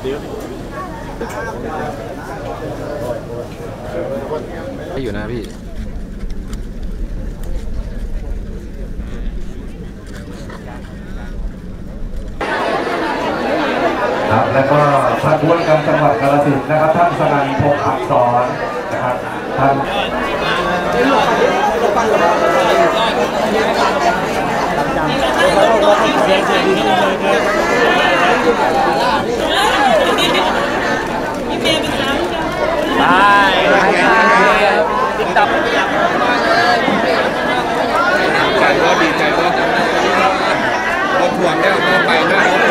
ให้อยู่นะพี่ครับแล้วก็ท่านผู้ว่าการจังหวัดกาฬสินธุ์นะครับท่านสนั่นพงษ์อักษรนะครับท่านได้ 两个摆摊。